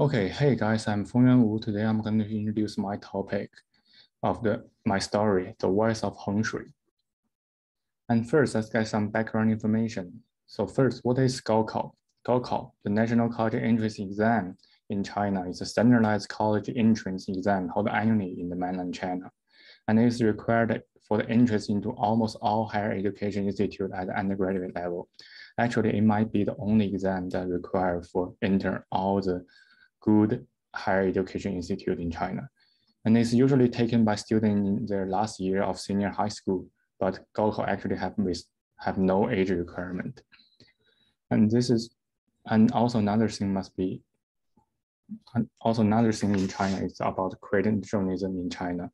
Okay, hey guys, I'm Fengyuan Wu. Today I'm going to introduce my topic of the my story, the voice of Hengshui. And first, let's get some background information. So first, what is Gaokao? Gaokao, the National College Entrance Exam in China, is a standardized college entrance exam held annually in the mainland China, and is required for the entrance into almost all higher education institutes at the undergraduate level. Actually, it might be the only exam that required for enter all the good higher education institute in China. And it's usually taken by students in their last year of senior high school, but Gaokao actually have, with, have no age requirement. And this is, and also another thing must be, also another thing in China is about credentialism in China.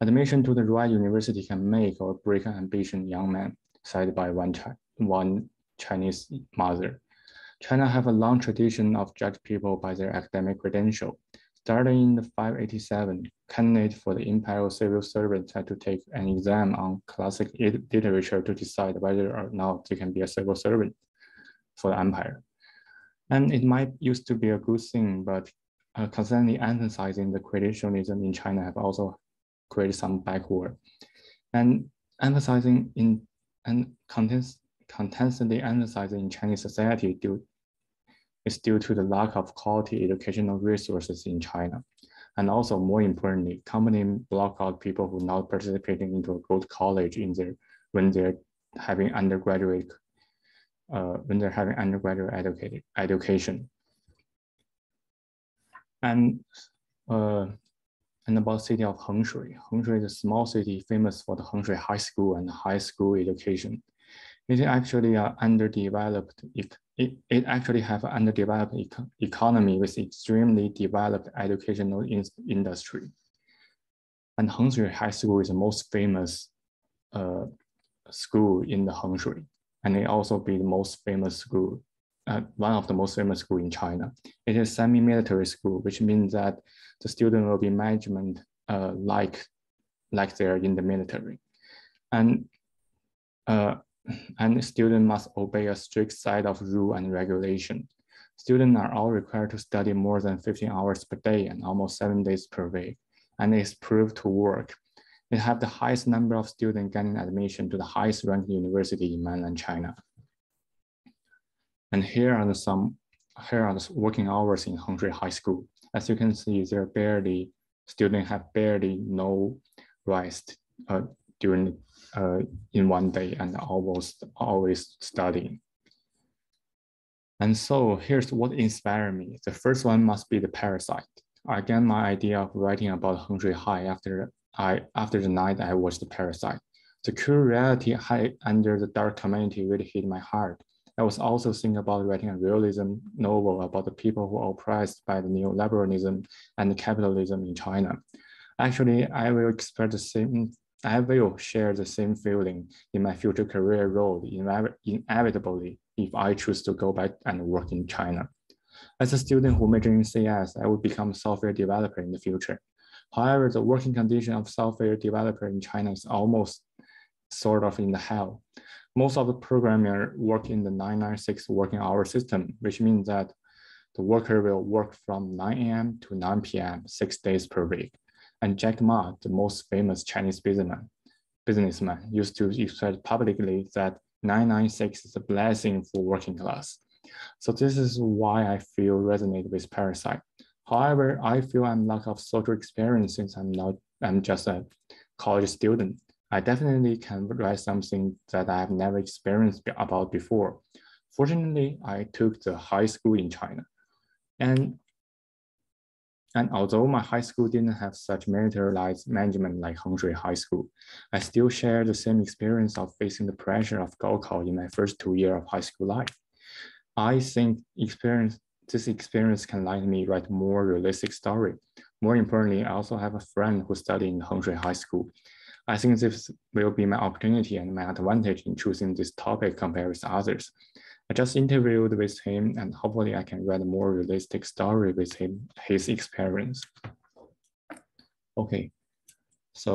Admission to the right university can make or break an ambitious young man, said by one, one Chinese mother. China have a long tradition of judge people by their academic credential. Starting in the 587, candidates for the imperial civil servants had to take an exam on classic literature to decide whether or not they can be a civil servant for the empire. And it might used to be a good thing, but uh, constantly emphasizing the credentialism in China have also created some backward. And emphasizing in and contents constantly emphasized in Chinese society due, is due to the lack of quality educational resources in China. And also more importantly, companies block out people who are not participating into a good college in their when they're having undergraduate uh, when they're having undergraduate educated education. And uh, and about city of Hengshui. Hengshui is a small city famous for the Hengshui High School and high school education. It actually an underdeveloped, it, it, actually have an underdeveloped econ economy with extremely developed educational in industry. And Hengshui High School is the most famous uh, school in the Hengshui. And it also be the most famous school, uh, one of the most famous school in China. It is a semi-military school, which means that the student will be management uh, like, like they're in the military. And uh, and students must obey a strict set of rule and regulation. Students are all required to study more than 15 hours per day and almost seven days per week, and it's proved to work. It have the highest number of students getting admission to the highest ranked university in mainland China. And here are the some here are the working hours in Hengshui High School. As you can see, there barely students have barely no rest uh, during uh, in one day and almost always studying. And so here's what inspired me. The first one must be the parasite. I got my idea of writing about Hengshui High after I after the night I watched the parasite. The cruel reality high under the dark community really hit my heart. I was also thinking about writing a realism novel about the people who are oppressed by the neoliberalism and capitalism in China. Actually, I will express the same I will share the same feeling in my future career role inevitably if I choose to go back and work in China. As a student who majored in CS, I would become a software developer in the future. However, the working condition of software developer in China is almost sort of in the hell. Most of the programmers work in the 996 working hour system, which means that the worker will work from 9 a.m. to 9 p.m. six days per week. And Jack Ma, the most famous Chinese businessman, businessman used to express publicly that 996 is a blessing for working class. So this is why I feel resonate with Parasite. However, I feel I'm lack of social experience since I'm not, I'm just a college student. I definitely can write something that I have never experienced about before. Fortunately, I took the high school in China. And and although my high school didn't have such militarized management like Hengshui High School, I still share the same experience of facing the pressure of Gaokao in my first two years of high school life. I think experience this experience can let me write more realistic story. More importantly, I also have a friend who studied in Hengshui High School. I think this will be my opportunity and my advantage in choosing this topic compared with others. I just interviewed with him and hopefully I can write a more realistic story with him, his experience. Okay,